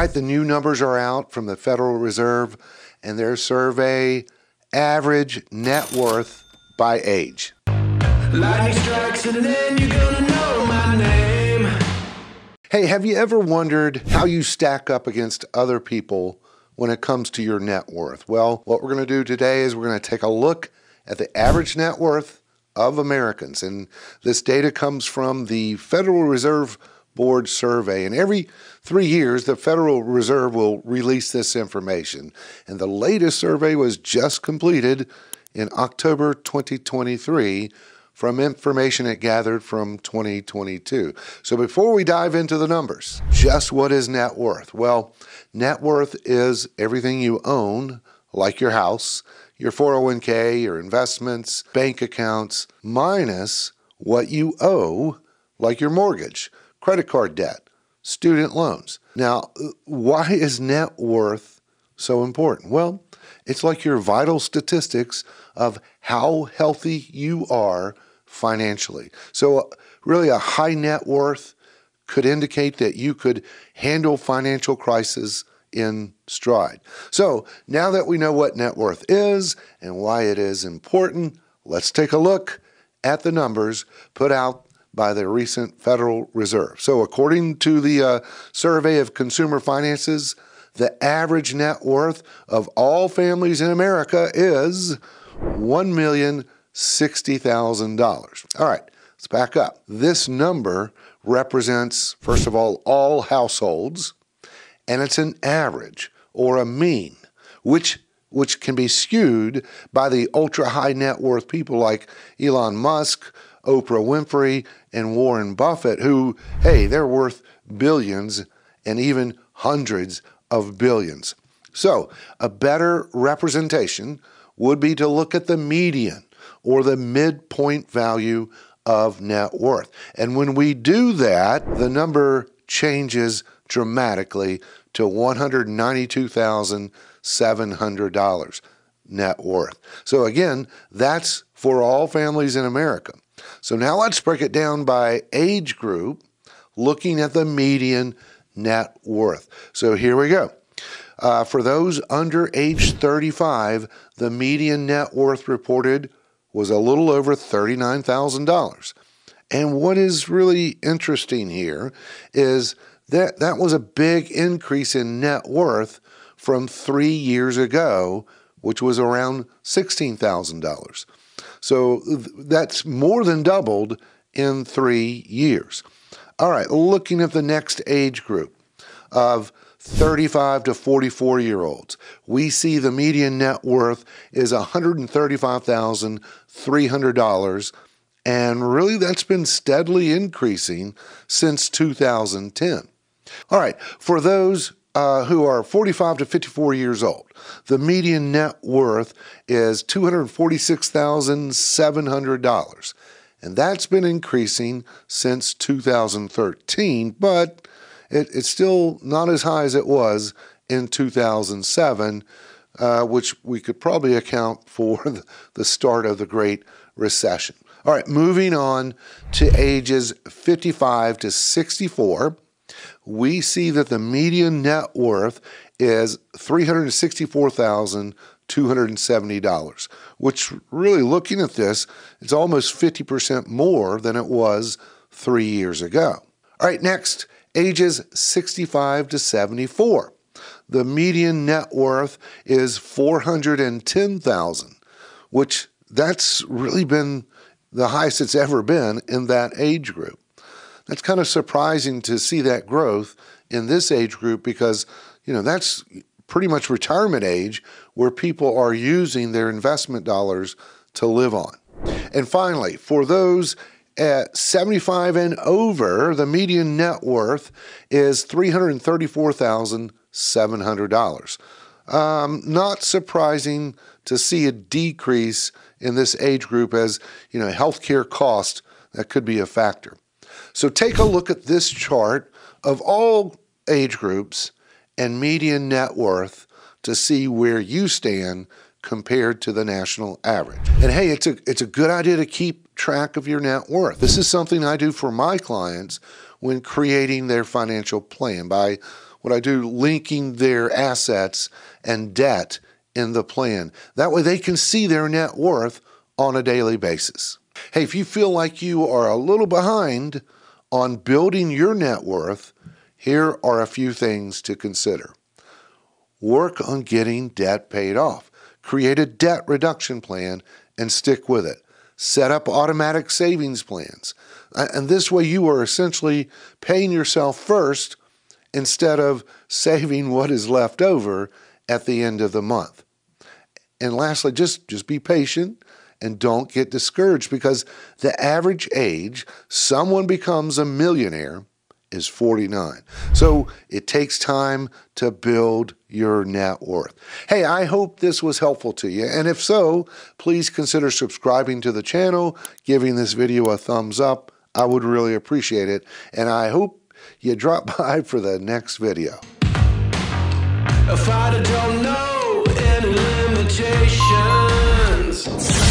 right, the new numbers are out from the Federal Reserve and their survey average net worth by age. Lightning strikes and then you're gonna know my name. Hey, have you ever wondered how you stack up against other people when it comes to your net worth? Well, what we're going to do today is we're going to take a look at the average net worth of Americans. And this data comes from the Federal Reserve Board survey. And every three years, the Federal Reserve will release this information. And the latest survey was just completed in October 2023 from information it gathered from 2022. So before we dive into the numbers, just what is net worth? Well, net worth is everything you own, like your house, your 401k, your investments, bank accounts, minus what you owe, like your mortgage, credit card debt, student loans. Now, why is net worth so important? Well, it's like your vital statistics of how healthy you are financially. So, uh, really, a high net worth could indicate that you could handle financial crisis in stride. So, now that we know what net worth is and why it is important, let's take a look at the numbers put out by the recent Federal Reserve. So, according to the uh, survey of consumer finances, the average net worth of all families in America is one million $60,000. All right, let's back up. This number represents, first of all, all households, and it's an average or a mean, which which can be skewed by the ultra high net worth people like Elon Musk, Oprah Winfrey, and Warren Buffett, who, hey, they're worth billions and even hundreds of billions. So, a better representation would be to look at the median or the midpoint value of net worth. And when we do that, the number changes dramatically to $192,700 net worth. So again, that's for all families in America. So now let's break it down by age group, looking at the median net worth. So here we go. Uh, for those under age 35, the median net worth reported was a little over $39,000. And what is really interesting here is that that was a big increase in net worth from three years ago, which was around $16,000. So that's more than doubled in three years. All right, looking at the next age group of 35 to 44 year olds. We see the median net worth is $135,300, and really that's been steadily increasing since 2010. All right, for those uh, who are 45 to 54 years old, the median net worth is $246,700. And that's been increasing since 2013, but it, it's still not as high as it was in 2007, uh, which we could probably account for the, the start of the Great Recession. All right, moving on to ages 55 to 64, we see that the median net worth is $364,270, which really looking at this, it's almost 50% more than it was three years ago. All right, next, ages 65 to 74. The median net worth is 410,000, which that's really been the highest it's ever been in that age group. That's kind of surprising to see that growth in this age group because, you know, that's pretty much retirement age where people are using their investment dollars to live on. And finally, for those at 75 and over, the median net worth is $334,700. Um, not surprising to see a decrease in this age group as, you know, healthcare cost that could be a factor. So take a look at this chart of all age groups and median net worth to see where you stand compared to the national average. And hey, it's a it's a good idea to keep track of your net worth. This is something I do for my clients when creating their financial plan by what I do, linking their assets and debt in the plan. That way they can see their net worth on a daily basis. Hey, if you feel like you are a little behind on building your net worth, here are a few things to consider. Work on getting debt paid off. Create a debt reduction plan and stick with it. Set up automatic savings plans. And this way, you are essentially paying yourself first instead of saving what is left over at the end of the month. And lastly, just, just be patient and don't get discouraged because the average age someone becomes a millionaire is 49. So it takes time to build your net worth. Hey, I hope this was helpful to you. And if so, please consider subscribing to the channel, giving this video a thumbs up. I would really appreciate it. And I hope you drop by for the next video. Don't know any limitations.